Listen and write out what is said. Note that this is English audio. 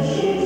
Amen.